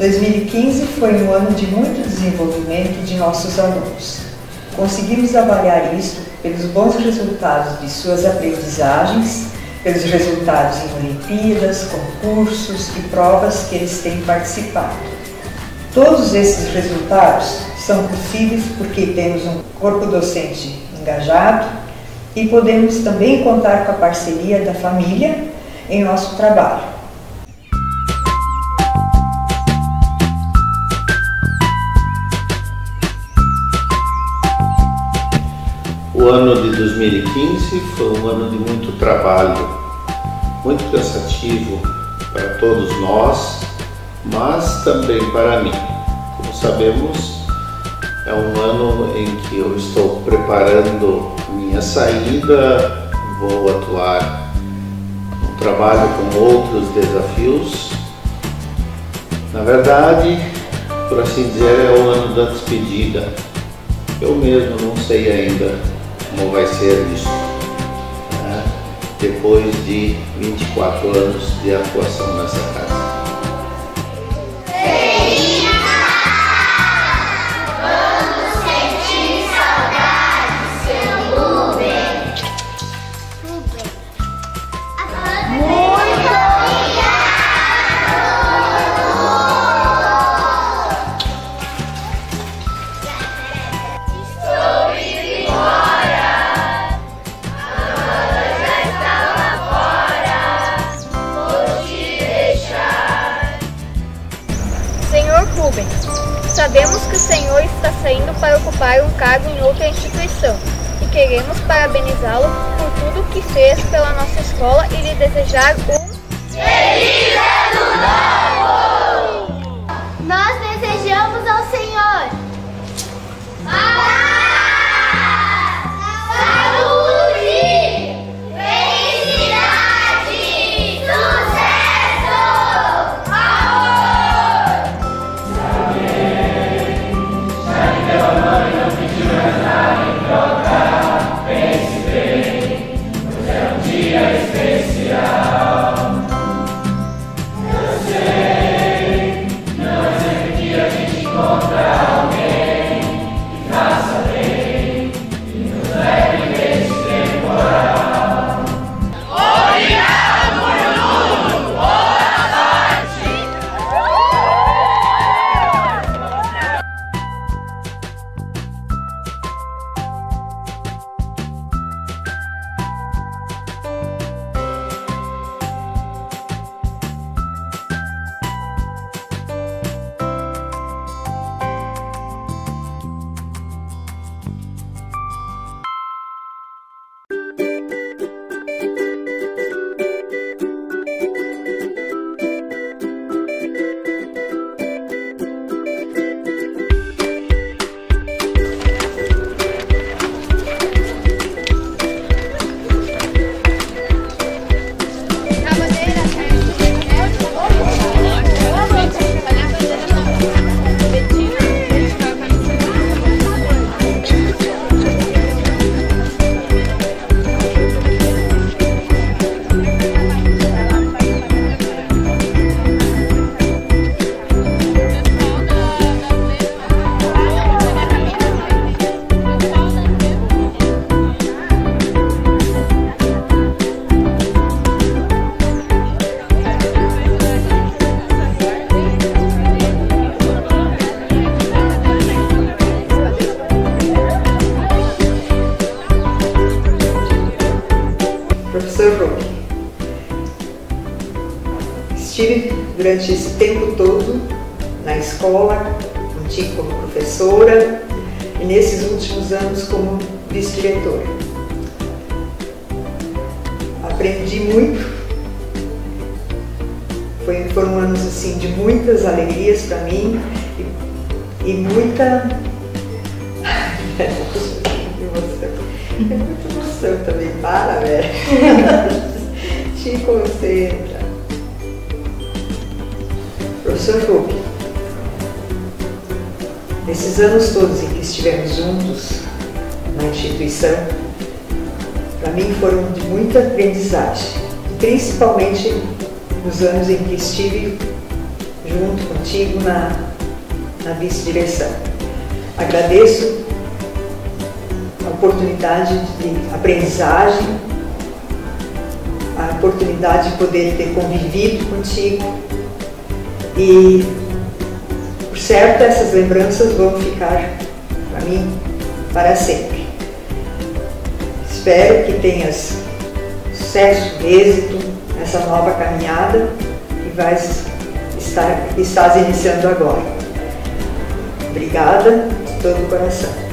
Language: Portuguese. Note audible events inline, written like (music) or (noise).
2015 foi um ano de muito desenvolvimento de nossos alunos. Conseguimos avaliar isto pelos bons resultados de suas aprendizagens, pelos resultados em Olimpíadas, concursos e provas que eles têm participado. Todos esses resultados são possíveis porque temos um corpo docente engajado e podemos também contar com a parceria da família em nosso trabalho. O ano de 2015 foi um ano de muito trabalho, muito cansativo para todos nós, mas também para mim. Como sabemos, é um ano em que eu estou preparando minha saída, vou atuar no trabalho com outros desafios. Na verdade, por assim dizer, é o ano da despedida. Eu mesmo não sei ainda como vai ser isso né? depois de 24 anos de atuação nessa casa. Sabemos que o Senhor está saindo para ocupar um cargo em outra instituição e queremos parabenizá-lo por tudo que fez pela nossa escola e lhe desejar um Feliz Estive durante esse tempo todo na escola, contigo como professora e nesses últimos anos como vice-diretora. Aprendi muito, Foi, foram anos assim de muitas alegrias para mim e, e muita (laughs) é muita emoção também, para, velho. (laughs) Te concentra. Professor Rupp, nesses anos todos em que estivemos juntos na instituição, para mim foram de muita aprendizagem, principalmente nos anos em que estive junto contigo na, na vice-direção. Agradeço a oportunidade de aprendizagem, a oportunidade de poder ter convivido contigo e, por certo, essas lembranças vão ficar para mim para sempre. Espero que tenhas sucesso, êxito nessa nova caminhada que vais estar, estás iniciando agora. Obrigada de todo o coração.